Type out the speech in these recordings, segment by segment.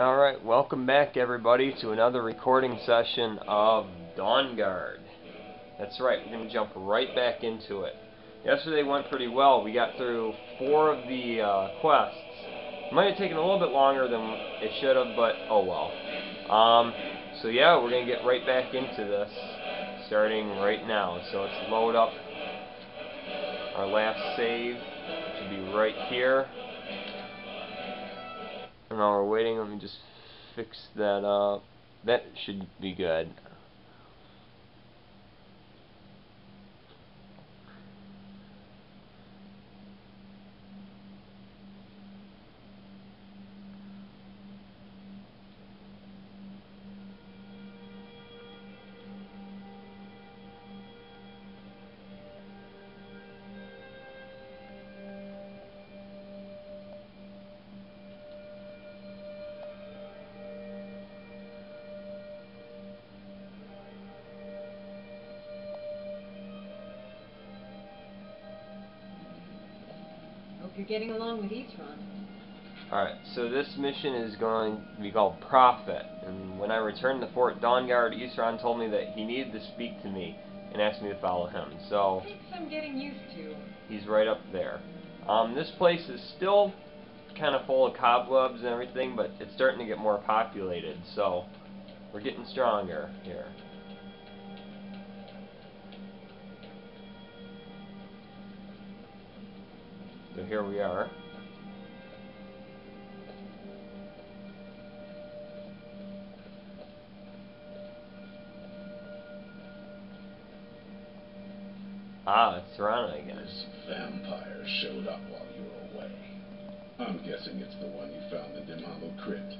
Alright, welcome back everybody to another recording session of Dawnguard. That's right, we're going to jump right back into it. Yesterday went pretty well. We got through four of the uh, quests. Might have taken a little bit longer than it should have, but oh well. Um, so yeah, we're going to get right back into this, starting right now. So let's load up our last save, which will be right here. While we're waiting, let me just fix that up. That should be good. You're getting along with Etron. Alright, so this mission is going to be called Prophet, and when I returned to Fort Dawnguard, Isran told me that he needed to speak to me and asked me to follow him. So Takes some getting used to. he's right up there. Um, this place is still kind of full of cobwebs and everything, but it's starting to get more populated, so we're getting stronger here. So here we are. Ah, it's Serana again. This vampire showed up while you were away. I'm guessing it's the one you found in Dimhollow Crypt.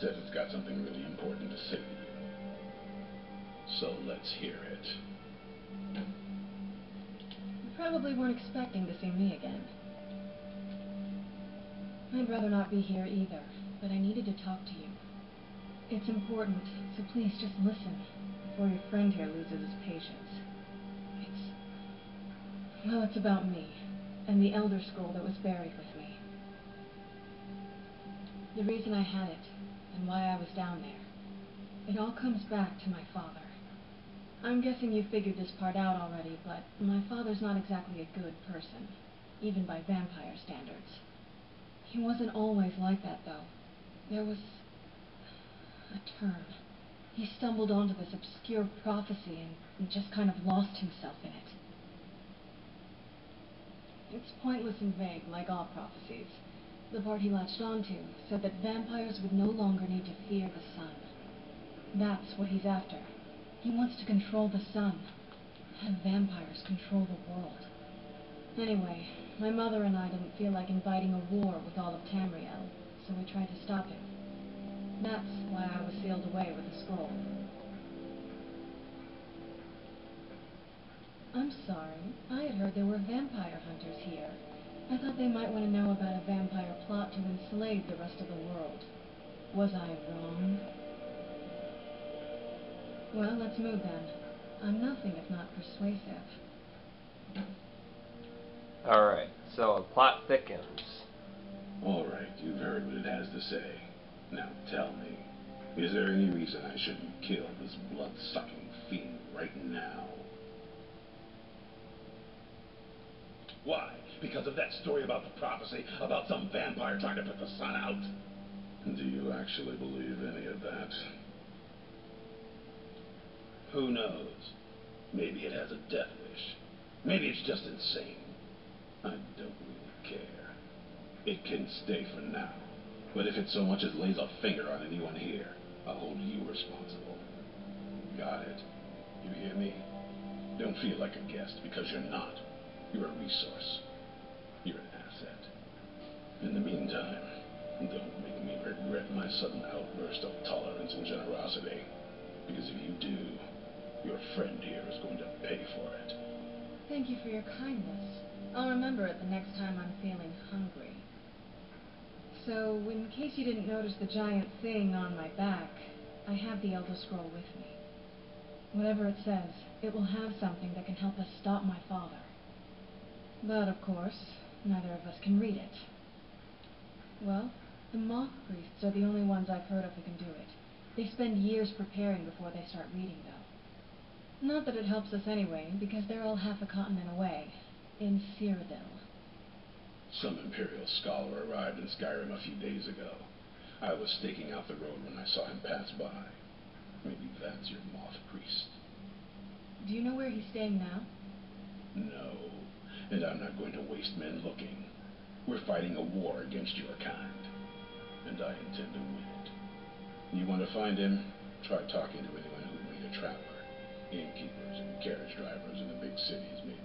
Says it's got something really important to say to you. So let's hear it. You probably weren't expecting to see me again. I'd rather not be here either, but I needed to talk to you. It's important, so please just listen before your friend here loses his patience. It's. Well, it's about me and the Elder Scroll that was buried with me. The reason I had it and why I was down there. It all comes back to my father. I'm guessing you figured this part out already, but my father's not exactly a good person, even by vampire standards. He wasn't always like that, though. There was a turn. He stumbled onto this obscure prophecy and, and just kind of lost himself in it. It's pointless and vague, like all prophecies. The part he latched onto said that vampires would no longer need to fear the sun. That's what he's after. He wants to control the sun. Have vampires control the world. Anyway, my mother and I didn't feel like inviting a war with all of Tamriel, so we tried to stop him. That's why I was sealed away with the scroll. I'm sorry. I had heard there were vampire hunters here. I thought they might want to know about a vampire plot to enslave the rest of the world. Was I wrong? Well, let's move then. I'm nothing if not persuasive. Alright, so the plot thickens. All right, you've heard what it has to say. Now tell me, is there any reason I shouldn't kill this blood-sucking fiend right now? Why? Because of that story about the prophecy about some vampire trying to put the sun out? Do you actually believe any of that? Who knows? Maybe it has a death wish. Maybe it's just insane. I don't really care. It can stay for now. But if it so much as lays a finger on anyone here, I'll hold you responsible. Got it? You hear me? Don't feel like a guest because you're not. You're a resource. You're an asset. In the meantime, don't make me regret my sudden outburst of tolerance and generosity. Because if you do, your friend here is going to pay for it. Thank you for your kindness. I'll remember it the next time I'm feeling hungry. So, in case you didn't notice the giant thing on my back, I have the Elder Scroll with me. Whatever it says, it will have something that can help us stop my father. But, of course, neither of us can read it. Well, The moth priests are the only ones I've heard of who can do it. They spend years preparing before they start reading, though. Not that it helps us anyway, because they're all half a continent away, in Cyrodiil. Some Imperial scholar arrived in Skyrim a few days ago. I was staking out the road when I saw him pass by. Maybe that's your moth priest. Do you know where he's staying now? No, and I'm not going to waste men looking. We're fighting a war against your kind, and I intend to win it. You want to find him? Try talking to anyone who made a traveler. Innkeepers and carriage drivers in the big cities, maybe.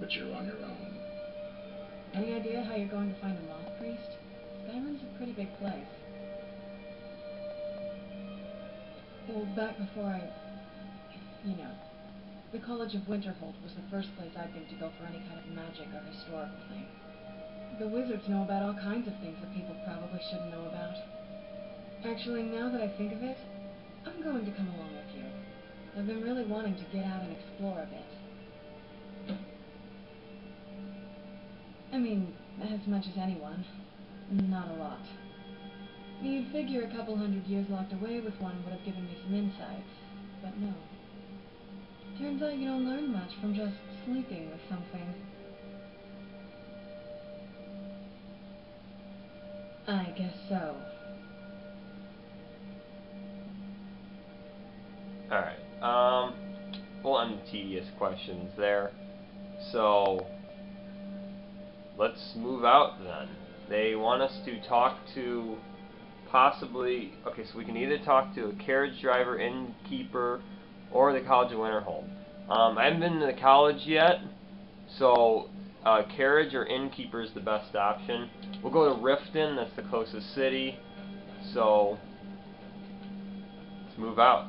But you're on your own. Any idea how you're going to find a moth priest? Skyrim's a pretty big place. Well, back before I... You know. The College of Winterhold was the first place I'd think to go for any kind of magic or historical thing. The wizards know about all kinds of things that people probably shouldn't know about. Actually, now that I think of it, I'm going to come along with you. I've been really wanting to get out and explore a bit. I mean, as much as anyone. Not a lot. You'd figure a couple hundred years locked away with one would have given me some insights, but no. Turns out you don't learn much from just sleeping with something. I guess so. Alright, um, we'll the tedious questions there. So, let's move out then. They want us to talk to possibly, okay, so we can either talk to a carriage driver, innkeeper, or the College of Winterhold. Um, I haven't been to the college yet, so uh, carriage or innkeeper is the best option. We'll go to Riften, that's the closest city, so let's move out.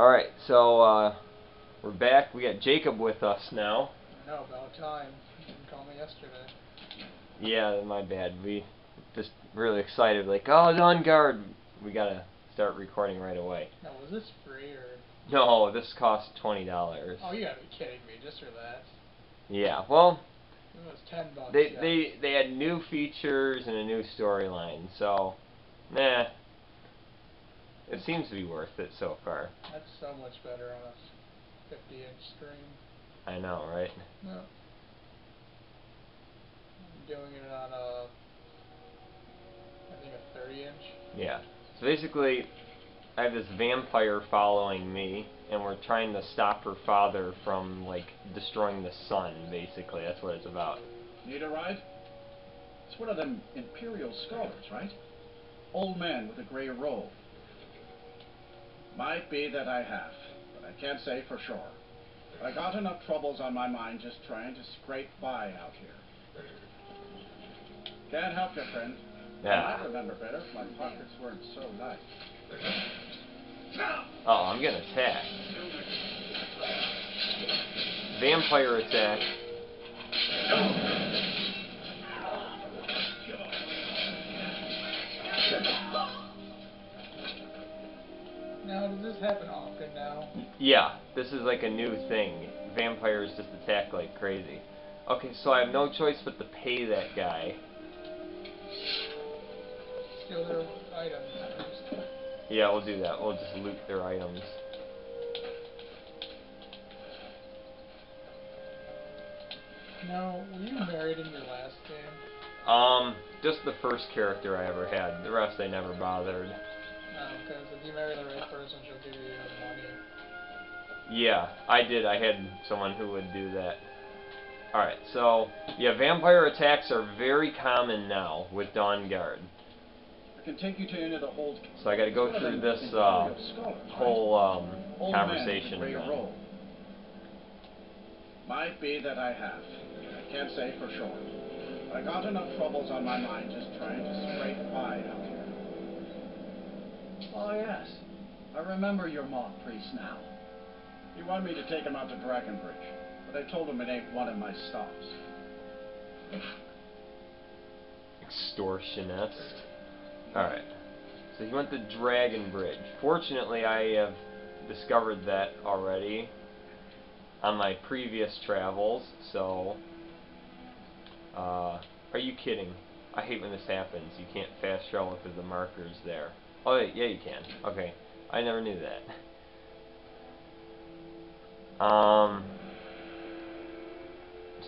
Alright, so uh, we're back. We got Jacob with us now. I know, about time. You didn't call me yesterday. Yeah, my bad. We just really excited, like, oh, it's on guard. We gotta start recording right away. Now, was this free or? No, this cost twenty dollars. Oh, you gotta be kidding me! Just for that? Yeah, well, It was ten bucks. they yeah. they they had new features and a new storyline, so, nah. It seems to be worth it so far. That's so much better on a 50-inch screen. I know, right? No. I'm doing it on a, I think a 30-inch. Yeah. So basically, I have this vampire following me, and we're trying to stop her father from, like, destroying the sun, basically. That's what it's about. Need a ride? It's one of them Imperial scholars, right? Old man with a grey robe. Might be that I have, but I can't say for sure. I got enough troubles on my mind just trying to scrape by out here. Can't help you, friend. Yeah. I remember better. My pockets weren't so light. Oh, I'm getting attacked. Vampire attack. Now, does this happen often now? Yeah, this is like a new thing. Vampires just attack like crazy. Okay, so I have no choice but to pay that guy. Steal their items. Yeah, we'll do that. We'll just loot their items. Now, were you married in your last game? Um, just the first character I ever had. The rest I never bothered. Because if you marry the right person, she'll give you money. Yeah, I did. I had someone who would do that. Alright, so, yeah, vampire attacks are very common now with Dawnguard. I can take you to any of the hold. So I gotta go through this, uh, they're scholars, right? whole um, conversation play again. role. Might be that I have. I can't say for sure. But I got enough troubles on my mind just trying to scrape by out here. Oh, yes. I remember your moth priest now. He wanted me to take him out to Dragon Bridge, but I told him it ain't one of my stops. Extortionist. Alright. So he went to Dragon Bridge. Fortunately, I have discovered that already on my previous travels, so... Uh, are you kidding? I hate when this happens. You can't fast travel because the marker's there. Oh, wait, yeah, you can. Okay. I never knew that. Um...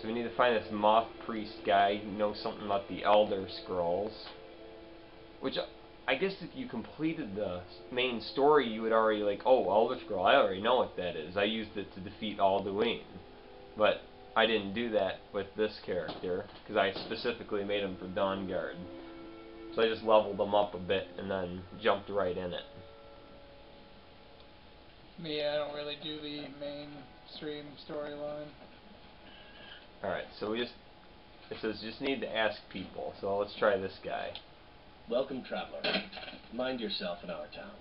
So we need to find this Moth Priest guy who knows something about the Elder Scrolls. Which, uh, I guess if you completed the main story, you would already like, oh, Elder Scroll, I already know what that is. I used it to defeat Alduin. But I didn't do that with this character, because I specifically made him for Dawnguard. So I just leveled them up a bit and then jumped right in it. Me, I don't really do the mainstream storyline. Alright, so we just, it says just need to ask people, so let's try this guy. Welcome, traveler. Mind yourself in our town.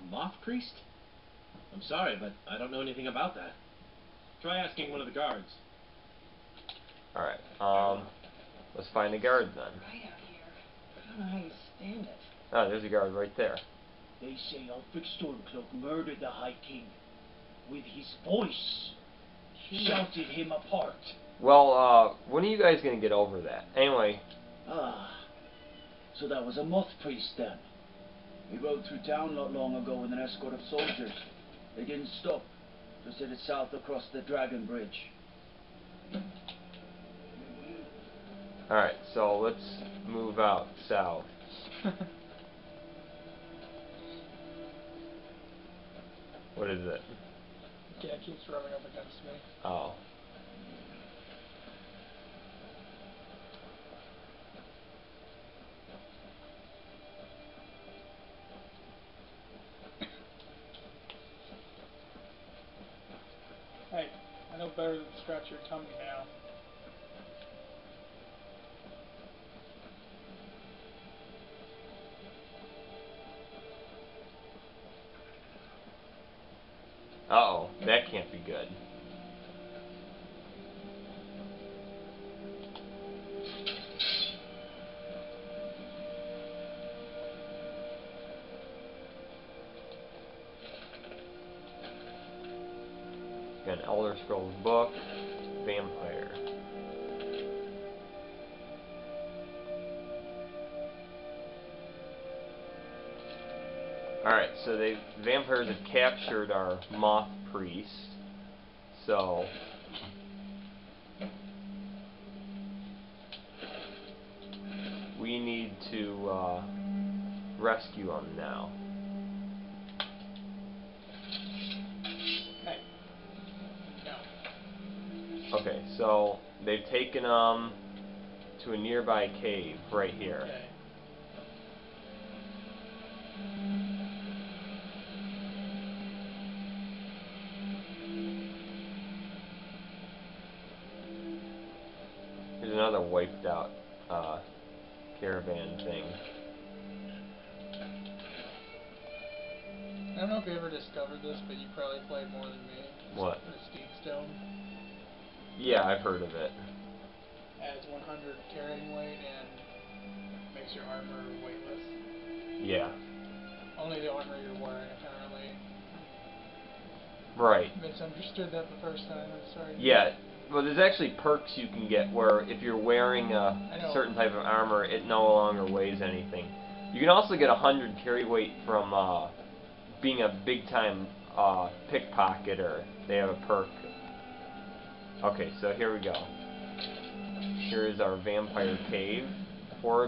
A moth priest? I'm sorry, but I don't know anything about that. Try asking one of the guards. Alright, um, let's find a guard then. Right. I don't know how you stand it. Oh, there's a guard right there. They say Ulfric Stormcloak murdered the High King. With his voice. He shouted him apart. Well, uh, when are you guys gonna get over that? Anyway, Ah. So that was a moth priest then. He rode through town not long ago with an escort of soldiers. They didn't stop. Just headed south across the Dragon Bridge. Alright, so let's move out south. What is it? Cat keeps rubbing up against me. Oh. Hey, I know better than to scratch your tummy now. Uh-oh, that can't be good. Got an Elder Scrolls book, vampire. Alright, so they vampires have captured our moth priest. So we need to uh, rescue him now. Okay, so they've taken him to a nearby cave right here. Another wiped out uh, caravan thing. I don't know if you ever discovered this, but you probably played more than me. What? The Stone Yeah, I've heard of it. adds 100 carrying weight and makes your armor weightless. Yeah. Only the armor you're wearing, apparently. Right. Misunderstood that the first time. I'm sorry. Yeah. Well, there's actually perks you can get where if you're wearing a certain type of armor, it no longer weighs anything. You can also get a hundred carry weight from uh, being a big time uh, pickpocketer. They have a perk. Okay, so here we go. Here is our vampire cave.